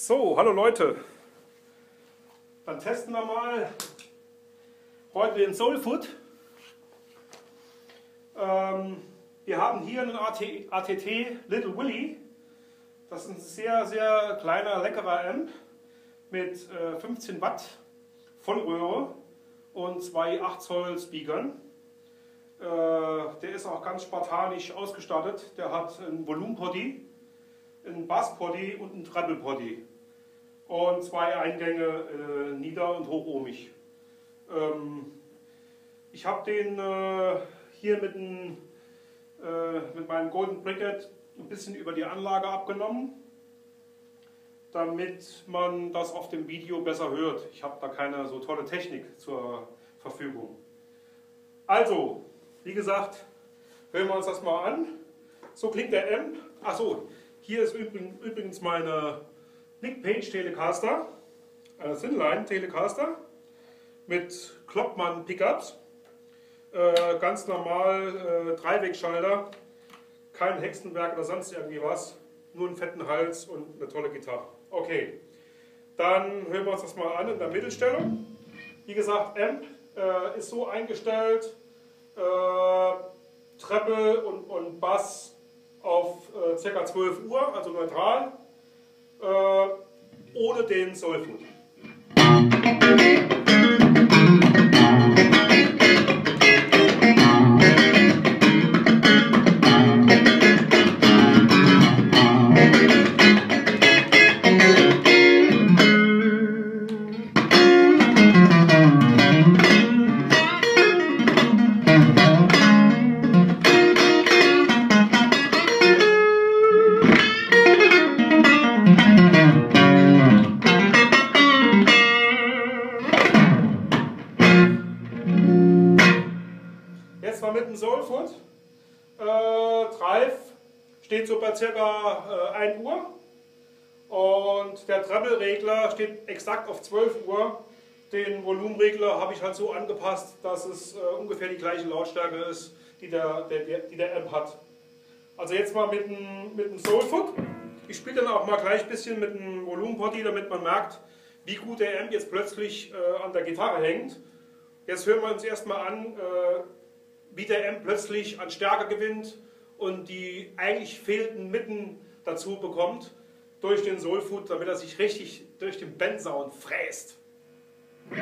So, hallo Leute. Dann testen wir mal heute den Soulfood. Ähm, wir haben hier einen AT, ATT Little Willy. Das ist ein sehr, sehr kleiner, leckerer Amp mit äh, 15 Watt Vollröhre und zwei 8 Zoll Speakern. Äh, der ist auch ganz spartanisch ausgestattet. Der hat ein Volumenpoddy, ein Basspoddy und ein Treble-Poddy. Und zwei Eingänge äh, nieder- und hochohmig. Ähm, ich habe den äh, hier mit, ein, äh, mit meinem Golden Bricket ein bisschen über die Anlage abgenommen, damit man das auf dem Video besser hört. Ich habe da keine so tolle Technik zur Verfügung. Also, wie gesagt, hören wir uns das mal an. So klingt der Amp. Achso, hier ist übrigens meine Nick Page Telecaster, äh, Thinline Telecaster mit Kloppmann Pickups. Äh, ganz normal äh, Dreiwegschalter, kein Hexenwerk oder sonst irgendwie was, nur einen fetten Hals und eine tolle Gitarre. Okay, dann hören wir uns das mal an in der Mittelstellung. Wie gesagt, Amp äh, ist so eingestellt, äh, Treppe und, und Bass auf äh, ca. 12 Uhr, also neutral, äh, ohne den Soulfood. Jetzt mal mit dem Soulfoot. Äh, Drive steht so bei circa äh, 1 Uhr und der Treble-Regler steht exakt auf 12 Uhr. Den Volumenregler habe ich halt so angepasst, dass es äh, ungefähr die gleiche Lautstärke ist, die der, der, der, die der Amp hat. Also jetzt mal mit dem, mit dem Soulfoot. Ich spiele dann auch mal gleich ein bisschen mit dem Volumenpoddy, damit man merkt, wie gut der Amp jetzt plötzlich äh, an der Gitarre hängt. Jetzt hören wir uns erstmal an, äh, wie der Amp plötzlich an Stärke gewinnt und die eigentlich fehlenden Mitten dazu bekommt durch den Soulfood, damit er sich richtig durch den Bandsound fräst. Da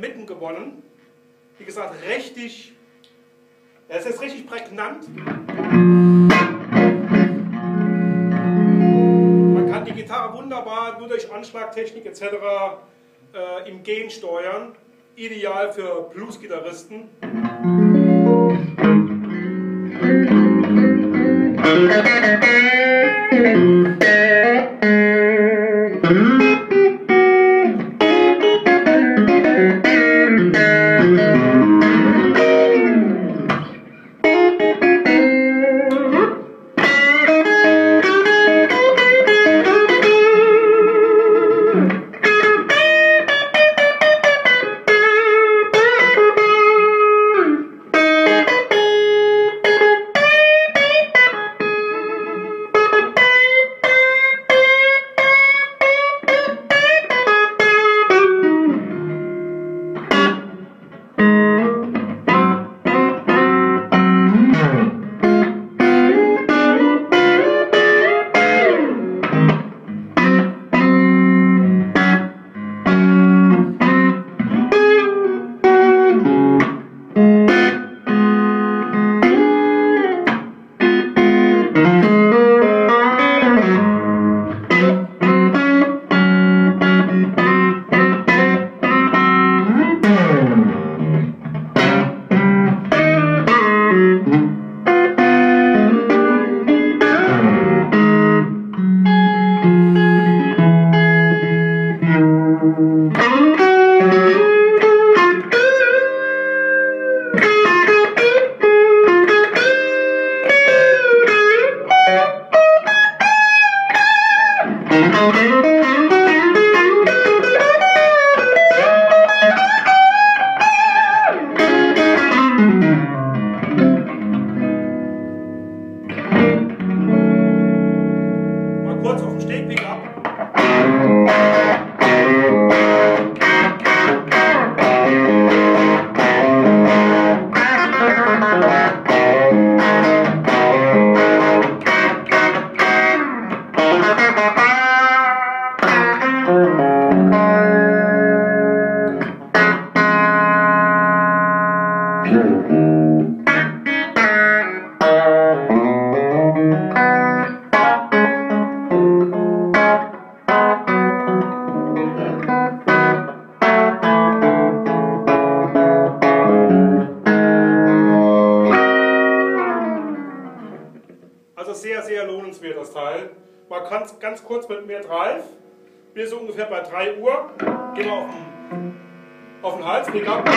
Mitten gewonnen. Wie gesagt, richtig. Er ist jetzt richtig prägnant. Man kann die Gitarre wunderbar nur durch Anschlagtechnik etc. Äh, im Gen steuern. Ideal für Blues-Gitarristen. Thank you. Also sehr, sehr lohnenswert das Teil. Man kann es ganz kurz mit mir Drive wir so ungefähr bei 3 Uhr, gehen wir auf den, auf den Hals, Pick up.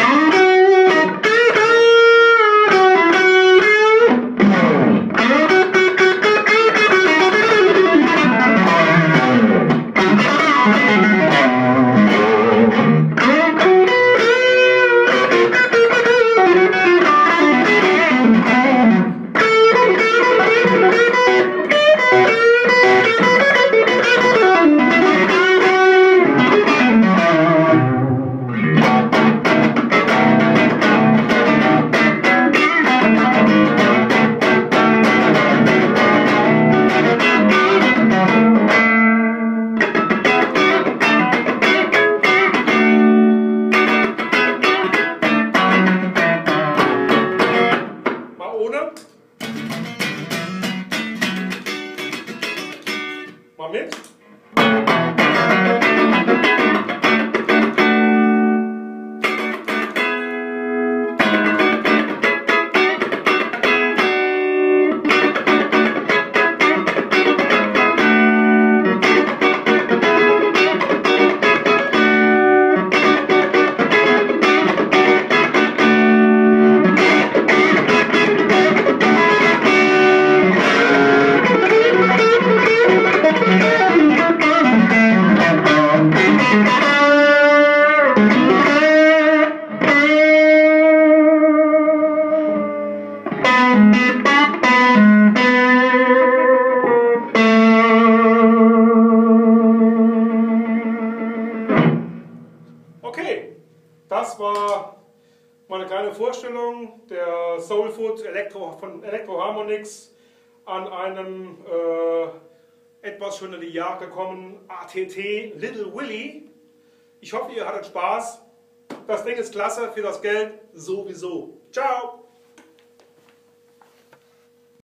Okay, das war meine kleine Vorstellung der Soulfood Elektro von Electro Harmonix an einem äh, etwas schon in die Jahre gekommen ATT Little Willy. Ich hoffe, ihr hattet Spaß. Das Ding ist klasse, für das Geld sowieso. Ciao!